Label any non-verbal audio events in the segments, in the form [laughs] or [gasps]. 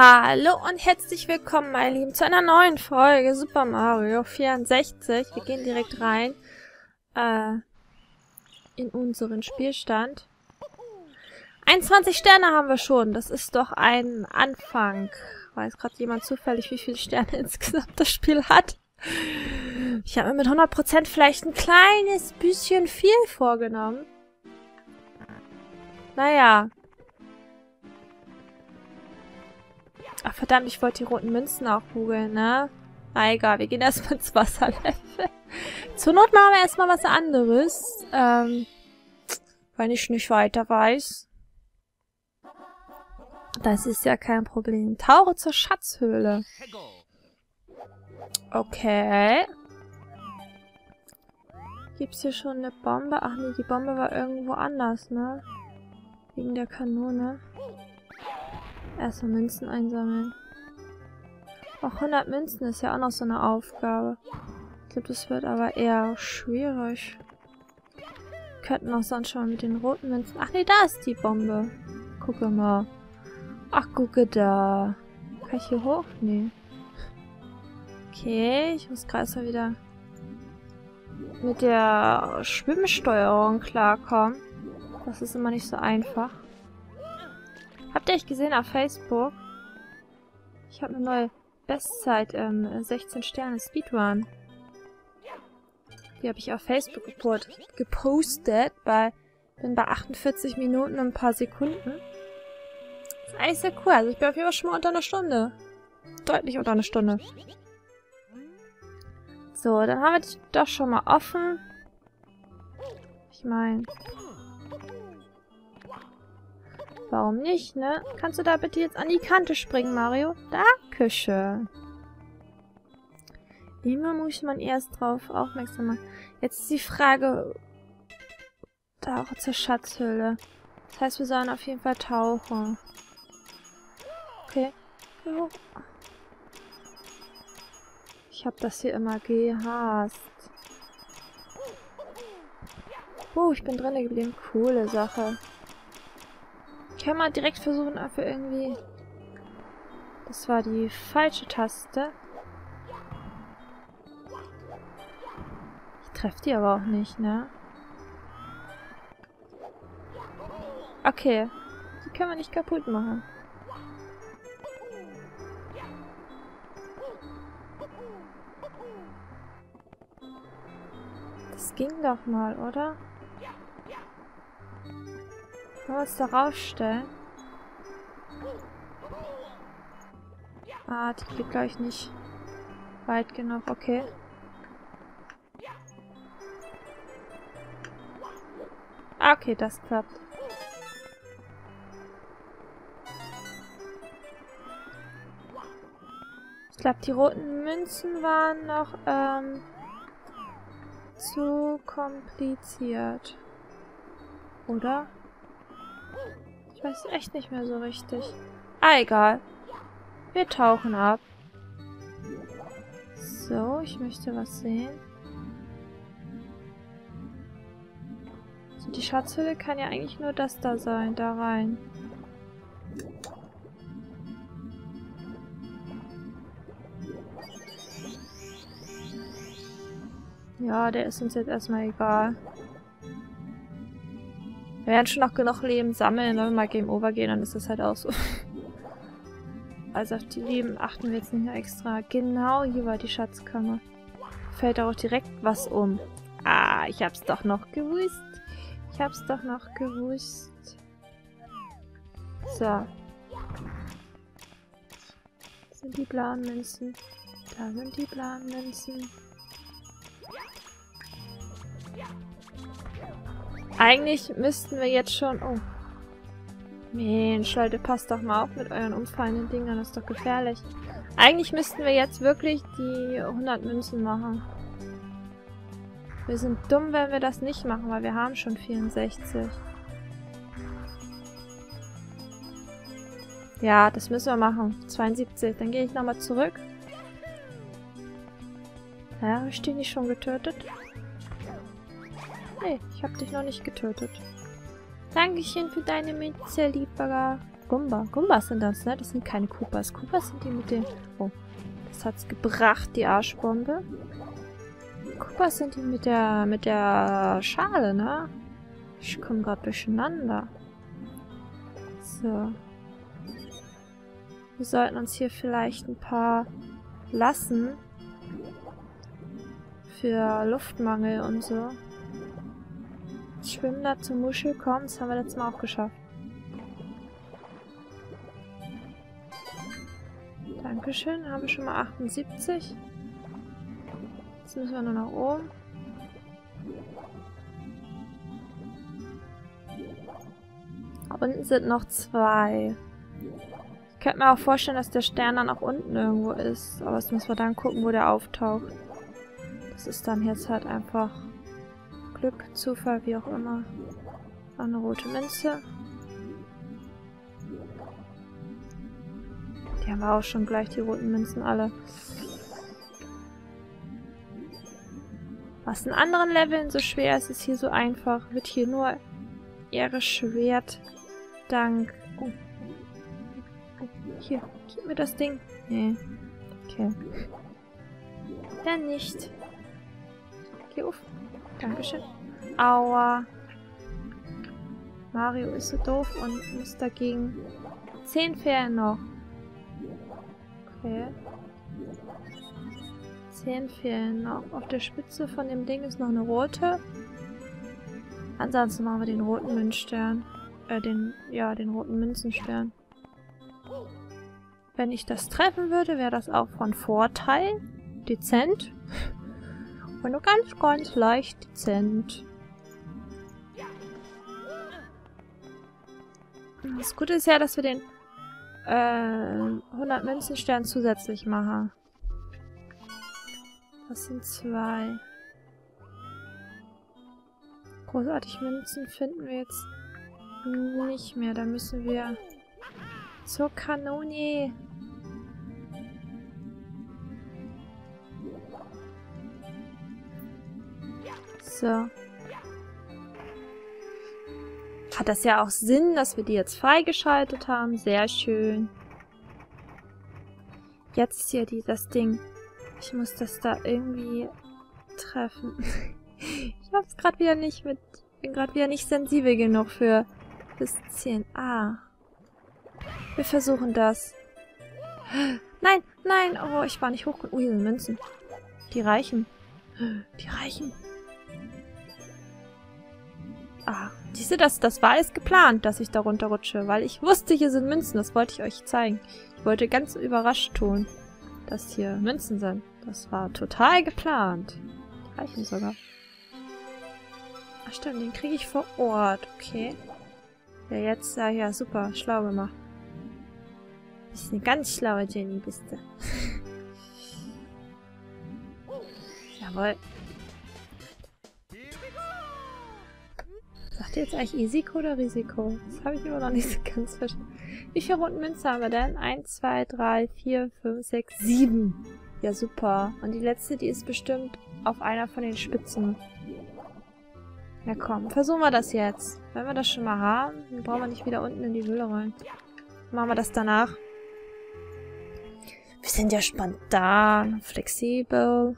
Hallo und herzlich willkommen, meine Lieben, zu einer neuen Folge Super Mario 64. Wir gehen direkt rein äh, in unseren Spielstand. 21 Sterne haben wir schon. Das ist doch ein Anfang. Weiß gerade jemand zufällig, wie viele Sterne [laughs] insgesamt das Spiel hat? Ich habe mir mit 100% vielleicht ein kleines bisschen viel vorgenommen. Naja, Ach verdammt, ich wollte die roten Münzen auch googeln, ne? Ah, egal, wir gehen erstmal ins Wasserlevel. [laughs] Zur Not machen wir erstmal was anderes. Ähm, wenn ich nicht weiter weiß. Das ist ja kein Problem. Tauche zur Schatzhöhle. Okay. Gibt's hier schon eine Bombe? Ach nee, die Bombe war irgendwo anders, ne? Wegen der Kanone. Erstmal Münzen einsammeln. Auch 100 Münzen ist ja auch noch so eine Aufgabe. Ich glaube, das wird aber eher schwierig. Wir könnten auch sonst schon mal mit den roten Münzen... Ach nee, da ist die Bombe. Gucke mal. Ach, gucke da. Kann ich hier hoch? Nee. Okay, ich muss gerade mal wieder mit der Schwimmsteuerung klarkommen. Das ist immer nicht so einfach. Habt ihr euch gesehen auf Facebook? Ich habe eine neue Bestzeit, ähm, 16 Sterne Speedrun. Die habe ich auf Facebook gepostet. Bei, bin bei 48 Minuten und ein paar Sekunden. Das ist eigentlich sehr cool. Also ich bin auf jeden Fall schon mal unter einer Stunde. Deutlich unter einer Stunde. So, dann haben wir die doch schon mal offen. Ich meine, Warum nicht, ne? Kannst du da bitte jetzt an die Kante springen, Mario? Dankeschön. Immer muss man erst drauf aufmerksam machen. Jetzt ist die Frage... Da auch zur Schatzhülle. Das heißt, wir sollen auf jeden Fall tauchen. Okay. Ich habe das hier immer gehasst. Oh, ich bin drinnen geblieben. Coole Sache. Kann mal direkt versuchen, für irgendwie... Das war die falsche Taste. Ich treffe die aber auch nicht, ne? Okay. Die können wir nicht kaputt machen. Das ging doch mal, oder? Können wir uns da rausstellen? Ah, die geht gleich nicht weit genug. Okay. Ah, okay, das klappt. Ich glaube, die roten Münzen waren noch ähm, zu kompliziert. Oder? Ich weiß echt nicht mehr so richtig. Ah, egal. Wir tauchen ab. So, ich möchte was sehen. So, die Schatzhülle kann ja eigentlich nur das da sein, da rein. Ja, der ist uns jetzt erstmal egal. Wir werden schon noch genug Leben sammeln, wenn wir mal Game Over gehen, dann ist das halt auch so. [laughs] Also auf die Leben achten wir jetzt nicht mehr extra. Genau, hier war die Schatzkammer. Fällt auch direkt was um. Ah, ich hab's doch noch gewusst. Ich hab's doch noch gewusst. So. Das sind die blauen Münzen. Da sind die blauen Münzen. Eigentlich müssten wir jetzt schon... Oh. Mensch, Leute, passt doch mal auf mit euren umfallenden Dingern. Das ist doch gefährlich. Eigentlich müssten wir jetzt wirklich die 100 Münzen machen. Wir sind dumm, wenn wir das nicht machen, weil wir haben schon 64. Ja, das müssen wir machen. 72. Dann gehe ich nochmal zurück. Ja, ich die nicht schon getötet? Ich habe dich noch nicht getötet. Dankeschön für deine Mütze, lieber Gumba. Gumbas sind das, ne? Das sind keine Koopas. Koopas sind die mit den... Oh, das hat's gebracht, die Arschbombe. Koopas sind die mit der mit der Schale, ne? Ich komme gerade durcheinander. So. Wir sollten uns hier vielleicht ein paar lassen. Für Luftmangel und so. Schwimmen da zur Muschel kommen, das haben wir letztes Mal auch geschafft. Dankeschön, haben wir schon mal 78. Jetzt müssen wir nur nach oben. Unten sind noch zwei. Ich könnte mir auch vorstellen, dass der Stern dann auch unten irgendwo ist. Aber das müssen wir dann gucken, wo der auftaucht. Das ist dann jetzt halt einfach Glück, Zufall, wie auch immer. Eine rote Münze. Die haben auch schon gleich, die roten Münzen alle. Was in anderen Leveln so schwer ist, ist hier so einfach. Wird hier nur Ehre Schwert Dank. Oh. Hier, gib mir das Ding. Nee. Okay. Dann nicht. Geh auf. Dankeschön. Aua. Mario ist so doof und muss dagegen... Zehn fehlen noch. Okay. Zehn fehlen noch. Auf der Spitze von dem Ding ist noch eine rote. Ansonsten machen wir den roten Münzstern. Äh, den, ja, den roten Münzenstern. Wenn ich das treffen würde, wäre das auch von Vorteil. Dezent. Und nur ganz, ganz leicht dezent. Das Gute ist ja, dass wir den äh, 100 Münzenstern zusätzlich machen. Das sind zwei. Großartig Münzen finden wir jetzt nicht mehr. Da müssen wir zur Kanone. So. Hat das ja auch Sinn, dass wir die jetzt freigeschaltet haben. Sehr schön. Jetzt ist hier die, das Ding. Ich muss das da irgendwie treffen. [laughs] ich hab's gerade wieder nicht mit... Bin gerade wieder nicht sensibel genug für bis 10. Ah. Wir versuchen das. [gasps] Nein, nein. Oh, ich war nicht hoch. Oh, Münzen. Die reichen. [gasps] Die reichen. Ah, siehst du, das, das war alles geplant, dass ich da runterrutsche, weil ich wusste, hier sind Münzen. Das wollte ich euch zeigen. Ich wollte ganz überrascht tun, dass hier Münzen sind. Das war total geplant. Die reichen sogar. Ach stimmt, den kriege ich vor Ort. Okay. Ja, jetzt, ja, ja, super, schlau gemacht. Bist eine ganz schlaue Jenny, bist du. [laughs] Jawohl. Jetzt eigentlich Risiko oder Risiko? Das habe ich immer noch nicht so ganz verstanden. Wie viele Runden Münze haben wir denn? 1, 2, 3, 4, 5, 6, 7. Ja, super. Und die letzte, die ist bestimmt auf einer von den Spitzen. Ja komm, versuchen wir das jetzt. Wenn wir das schon mal haben, dann brauchen wir nicht wieder unten in die Höhle rein. Machen wir das danach. Wir sind ja spontan, flexibel.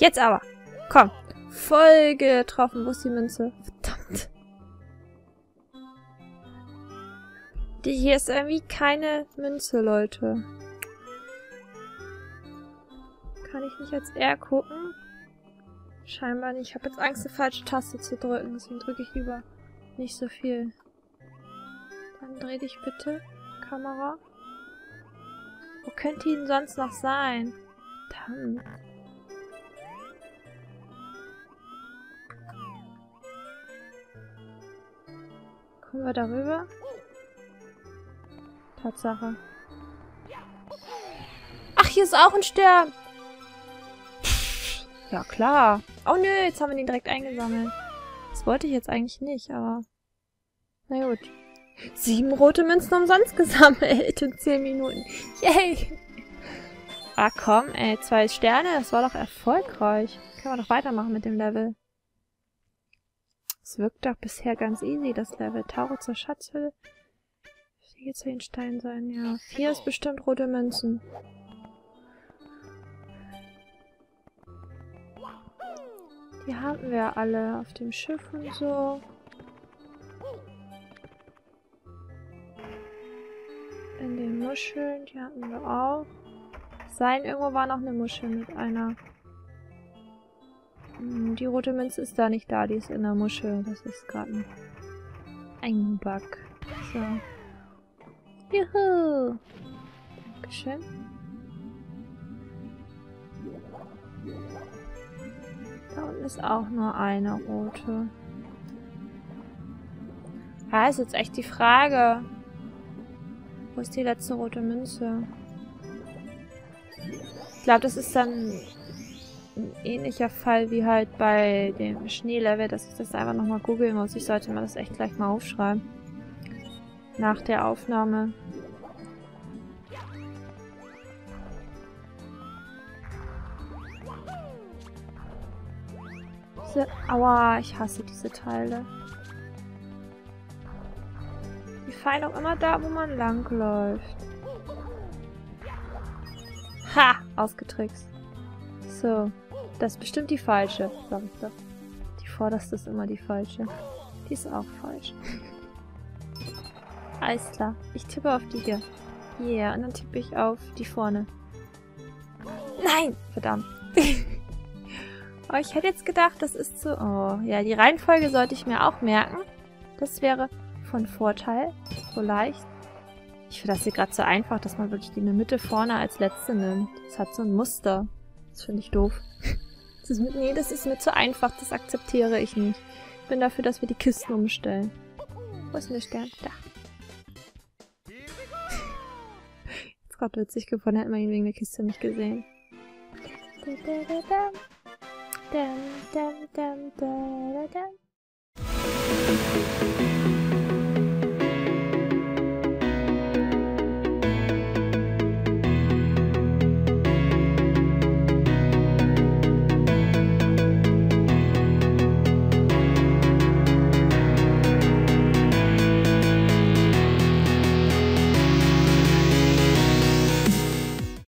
Jetzt aber. Komm. Voll getroffen. Wo ist die Münze? Verdammt. Die hier ist irgendwie keine Münze, Leute. Kann ich nicht als R gucken? Scheinbar nicht. Ich habe jetzt Angst, die falsche Taste zu drücken. Deswegen drücke ich lieber nicht so viel. Dann dreh dich bitte, Kamera. Wo könnte ihn sonst noch sein? Verdammt. Kommen wir darüber? Tatsache. Ach, hier ist auch ein Stern. Ja, klar. Oh nö, jetzt haben wir den direkt eingesammelt. Das wollte ich jetzt eigentlich nicht, aber... Na gut. Sieben rote Münzen umsonst [laughs] gesammelt in zehn Minuten. Yay! Ah, komm, ey. Zwei Sterne, das war doch erfolgreich. Können wir doch weitermachen mit dem Level. Es wirkt doch bisher ganz easy, das Level. Tauche zur Schatzhülle. Fliege zu den Steinen sein, ja. Vier ist bestimmt rote Münzen. Die haben wir alle auf dem Schiff und so. In den Muscheln, die hatten wir auch. Sein, irgendwo war noch eine Muschel mit einer. Hm, die rote Münze ist da nicht da, die ist in der Muschel. Das ist gerade ein Bug. So. Juhu! Dankeschön. Da unten ist auch nur eine rote. Ja, ist jetzt echt die Frage. Wo ist die letzte rote Münze? Ich glaube, das ist dann ein ähnlicher Fall wie halt bei dem Schneelevel, dass ich das einfach nochmal googeln muss. Ich sollte mir das echt gleich mal aufschreiben. Nach der Aufnahme. Diese, aua, ich hasse diese Teile. Die fallen auch immer da, wo man langläuft. Ha! Ausgetrickst. So. Das ist bestimmt die falsche, sag ich doch. Die vorderste ist immer die falsche. Die ist auch falsch. [laughs] Alles klar. Ich tippe auf die hier. Yeah, und dann tippe ich auf die vorne. Nein! Verdammt. oh, ich hätte jetzt gedacht, das ist so... Oh, ja, die Reihenfolge sollte ich mir auch merken. Das wäre von Vorteil. So leicht. Ich finde das hier gerade so einfach, dass man wirklich die in der Mitte vorne als letzte nimmt. Das hat so ein Muster. Das finde ich doof. Das ist nee, das ist mir zu einfach. Das akzeptiere ich nicht. Ich bin dafür, dass wir die Kisten umstellen. Wo ist denn der Stern? Da. [laughs] Jetzt gerade witzig gefunden, hätte man ihn wegen der Kiste nicht gesehen. Da, da, da, da. Dum, dum, dum, da.